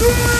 Yeah!